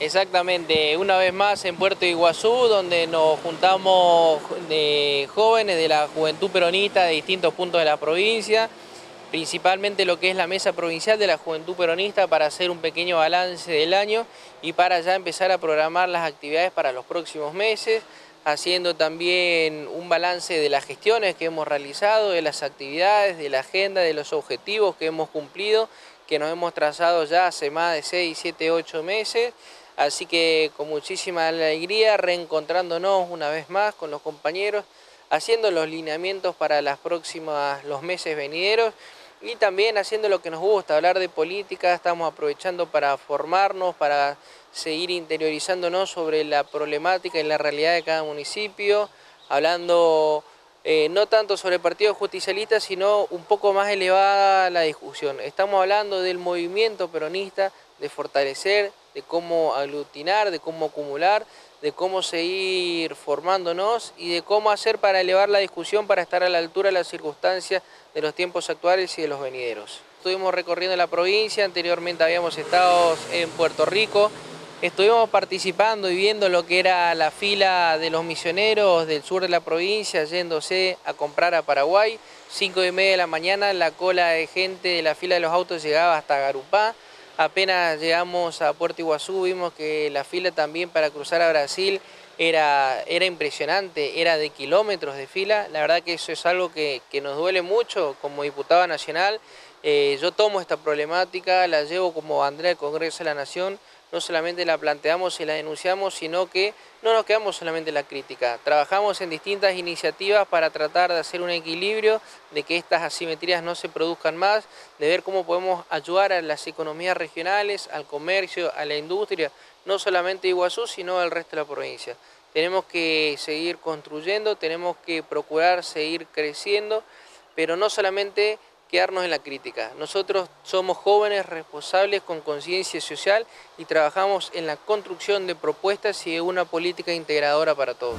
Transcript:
Exactamente, una vez más en Puerto Iguazú, donde nos juntamos de jóvenes de la juventud peronista de distintos puntos de la provincia, principalmente lo que es la mesa provincial de la juventud peronista para hacer un pequeño balance del año y para ya empezar a programar las actividades para los próximos meses, haciendo también un balance de las gestiones que hemos realizado, de las actividades, de la agenda, de los objetivos que hemos cumplido, que nos hemos trazado ya hace más de 6, 7, 8 meses, así que con muchísima alegría reencontrándonos una vez más con los compañeros, haciendo los lineamientos para las próximas, los meses venideros, y también haciendo lo que nos gusta, hablar de política, estamos aprovechando para formarnos, para seguir interiorizándonos sobre la problemática y la realidad de cada municipio, hablando eh, no tanto sobre el Partido Justicialista, sino un poco más elevada la discusión. Estamos hablando del movimiento peronista, de fortalecer, de cómo aglutinar, de cómo acumular, de cómo seguir formándonos y de cómo hacer para elevar la discusión para estar a la altura de las circunstancias de los tiempos actuales y de los venideros. Estuvimos recorriendo la provincia, anteriormente habíamos estado en Puerto Rico, estuvimos participando y viendo lo que era la fila de los misioneros del sur de la provincia yéndose a comprar a Paraguay, 5 y media de la mañana la cola de gente de la fila de los autos llegaba hasta Garupá, Apenas llegamos a Puerto Iguazú vimos que la fila también para cruzar a Brasil era, era impresionante, era de kilómetros de fila. La verdad que eso es algo que, nos duele mucho como diputada nacional. Eh, yo tomo esta problemática, la llevo como bandera del Congreso de la Nación, no solamente la planteamos y la denunciamos, sino que no nos quedamos solamente en la crítica. Trabajamos en distintas iniciativas para tratar de hacer un equilibrio, de que estas asimetrías no se produzcan más, de ver cómo podemos ayudar a las economías regionales, al comercio, a la industria, no solamente Iguazú, sino al resto de la provincia. Tenemos que seguir construyendo, tenemos que procurar seguir creciendo, pero no solamente quedarnos en la crítica. Nosotros somos jóvenes responsables con conciencia social y trabajamos en la construcción de propuestas y de una política integradora para todos.